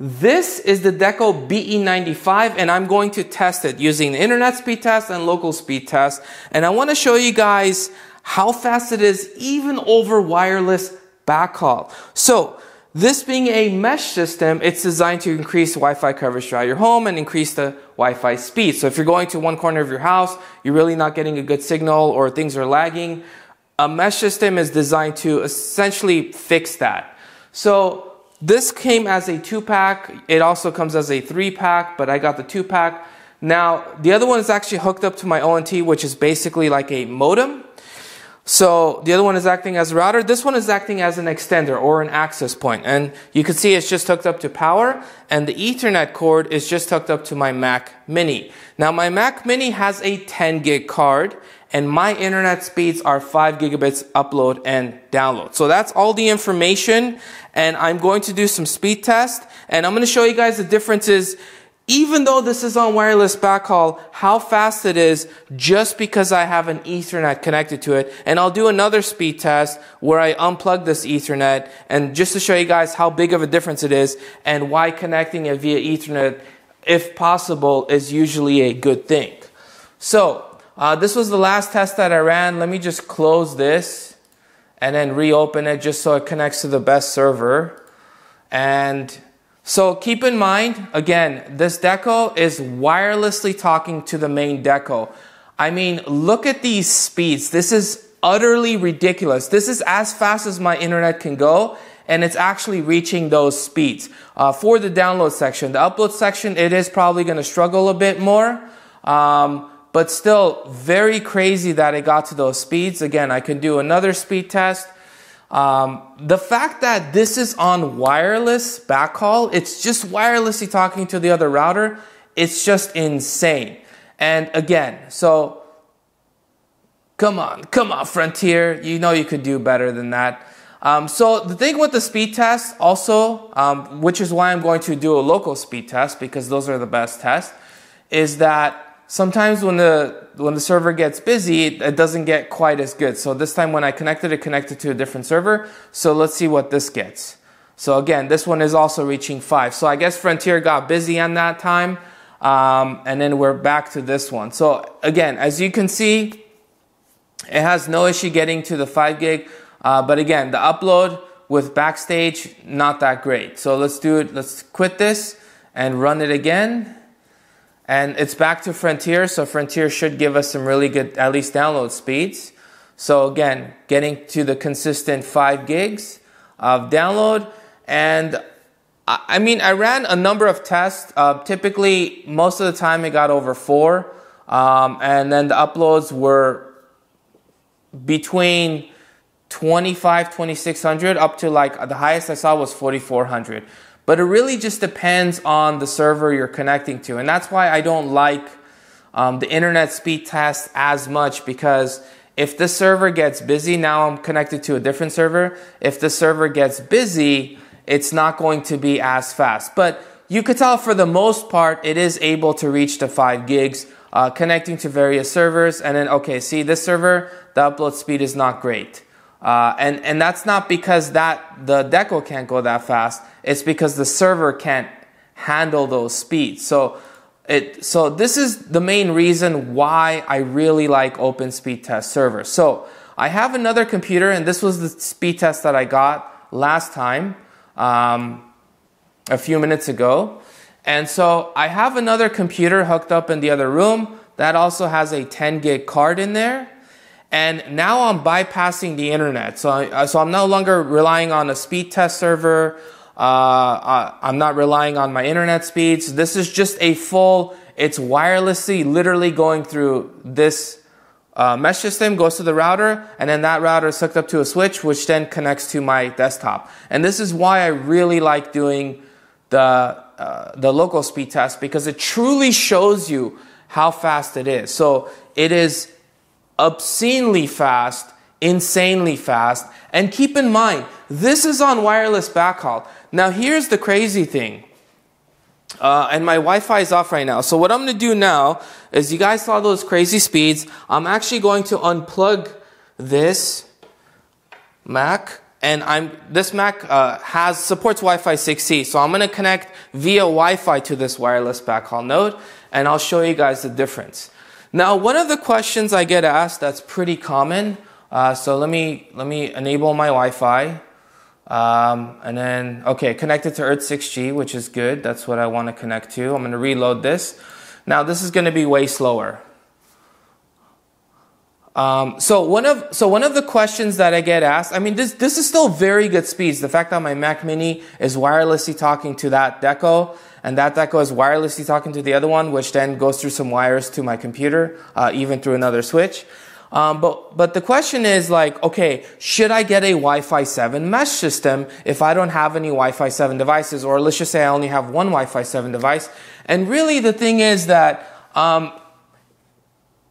This is the Deco BE95 and I'm going to test it using the internet speed test and local speed test. And I want to show you guys how fast it is even over wireless backhaul. So this being a mesh system, it's designed to increase Wi-Fi coverage throughout your home and increase the Wi-Fi speed. So if you're going to one corner of your house, you're really not getting a good signal or things are lagging, a mesh system is designed to essentially fix that. So this came as a two pack. It also comes as a three pack, but I got the two pack. Now, the other one is actually hooked up to my ONT, which is basically like a modem. So the other one is acting as a router. This one is acting as an extender or an access point. And you can see it's just hooked up to power and the ethernet cord is just hooked up to my Mac mini. Now my Mac mini has a 10 gig card and my internet speeds are 5 gigabits upload and download. So that's all the information and I'm going to do some speed test and I'm going to show you guys the differences even though this is on wireless backhaul, how fast it is just because I have an ethernet connected to it. And I'll do another speed test where I unplug this ethernet and just to show you guys how big of a difference it is and why connecting it via ethernet, if possible, is usually a good thing. So uh, this was the last test that I ran. Let me just close this and then reopen it just so it connects to the best server. And so keep in mind, again, this deco is wirelessly talking to the main deco. I mean, look at these speeds. This is utterly ridiculous. This is as fast as my internet can go and it's actually reaching those speeds. Uh, for the download section, the upload section, it is probably going to struggle a bit more. Um, but still very crazy that it got to those speeds. Again, I can do another speed test. Um, the fact that this is on wireless backhaul, it's just wirelessly talking to the other router, it's just insane. And again, so come on, come on, Frontier, you know you could do better than that. Um, so the thing with the speed test also, um, which is why I'm going to do a local speed test because those are the best tests, is that sometimes when the when the server gets busy, it doesn't get quite as good. So this time when I connected it, connected to a different server. So let's see what this gets. So again, this one is also reaching five. So I guess Frontier got busy on that time. Um, and then we're back to this one. So again, as you can see, it has no issue getting to the five gig. Uh, but again, the upload with Backstage, not that great. So let's do it. Let's quit this and run it again. And it's back to Frontier, so Frontier should give us some really good, at least download speeds. So again, getting to the consistent 5 gigs of download. And I mean, I ran a number of tests. Uh, typically, most of the time it got over 4. Um, and then the uploads were between 25, 2600 up to like the highest I saw was 4400. But it really just depends on the server you're connecting to. And that's why I don't like um, the internet speed test as much because if the server gets busy, now I'm connected to a different server. If the server gets busy, it's not going to be as fast. But you could tell for the most part, it is able to reach the 5 gigs, uh, connecting to various servers. And then, okay, see this server, the upload speed is not great. Uh, and, and that's not because that the deco can't go that fast. It's because the server can't handle those speeds. So it, so this is the main reason why I really like open speed test servers. So I have another computer and this was the speed test that I got last time, um, a few minutes ago. And so I have another computer hooked up in the other room that also has a 10 gig card in there. And now I'm bypassing the internet. So, I, so I'm no longer relying on a speed test server. Uh, I'm not relying on my internet speeds. This is just a full, it's wirelessly literally going through this uh, mesh system, goes to the router, and then that router is hooked up to a switch, which then connects to my desktop. And this is why I really like doing the, uh, the local speed test because it truly shows you how fast it is. So it is obscenely fast, insanely fast. And keep in mind, this is on wireless backhaul. Now, here's the crazy thing. Uh, and my Wi-Fi is off right now. So what I'm going to do now is you guys saw those crazy speeds. I'm actually going to unplug this Mac and I'm this Mac uh, has supports Wi-Fi 6E, so I'm going to connect via Wi-Fi to this wireless backhaul node, and I'll show you guys the difference. Now, one of the questions I get asked that's pretty common. Uh, so let me let me enable my Wi-Fi, um, and then okay, connected to Earth 6G, which is good. That's what I want to connect to. I'm going to reload this. Now this is going to be way slower. Um, so one of so one of the questions that I get asked, I mean, this this is still very good speeds. The fact that my Mac Mini is wirelessly talking to that Deco, and that Deco is wirelessly talking to the other one, which then goes through some wires to my computer, uh, even through another switch. Um, but but the question is like, okay, should I get a Wi-Fi 7 mesh system if I don't have any Wi-Fi 7 devices, or let's just say I only have one Wi-Fi 7 device? And really, the thing is that um,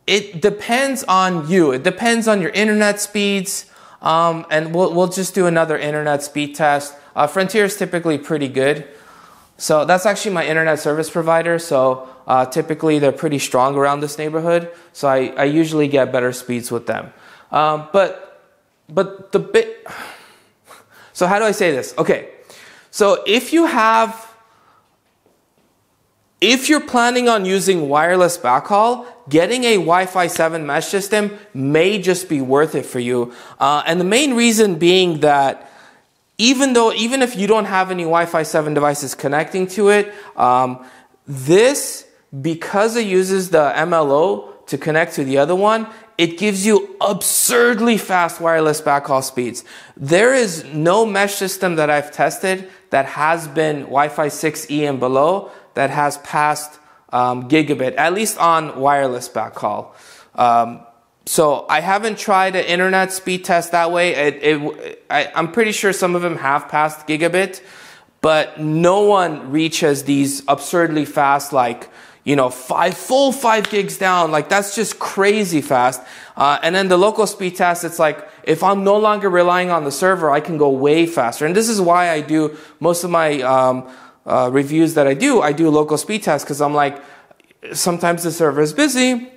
it depends on you. It depends on your internet speeds. Um, and we'll, we'll just do another internet speed test. Uh, Frontier is typically pretty good. So that's actually my internet service provider. So uh, typically they're pretty strong around this neighborhood. So I, I usually get better speeds with them. Um, but, but the bit, so how do I say this? Okay. So if you have if you're planning on using wireless backhaul, getting a Wi-Fi 7 mesh system may just be worth it for you. Uh, and the main reason being that even though, even if you don't have any Wi-Fi 7 devices connecting to it, um, this, because it uses the MLO to connect to the other one, it gives you absurdly fast wireless backhaul speeds. There is no mesh system that I've tested that has been Wi-Fi 6E and below that has passed um, gigabit, at least on wireless backhaul. Um, so I haven't tried an internet speed test that way. It, it, I, I'm pretty sure some of them have passed gigabit, but no one reaches these absurdly fast, like you know, five full five gigs down. Like that's just crazy fast. Uh, and then the local speed test, it's like if I'm no longer relying on the server, I can go way faster. And this is why I do most of my um, uh, reviews that I do, I do local speed tests because I'm like, sometimes the server is busy,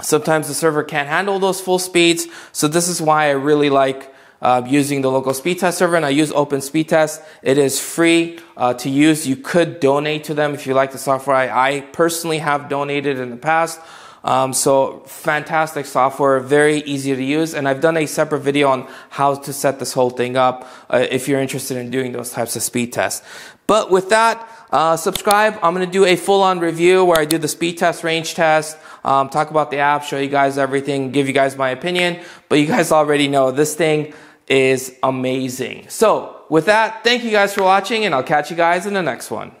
sometimes the server can't handle those full speeds. So this is why I really like uh, using the local speed test server and I use Open Speed Test. It is free uh, to use. You could donate to them if you like the software. I, I personally have donated in the past. Um, so fantastic software, very easy to use. And I've done a separate video on how to set this whole thing up uh, if you're interested in doing those types of speed tests. But with that, uh, subscribe. I'm going to do a full-on review where I do the speed test, range test, um, talk about the app, show you guys everything, give you guys my opinion. But you guys already know this thing is amazing. So with that, thank you guys for watching and I'll catch you guys in the next one.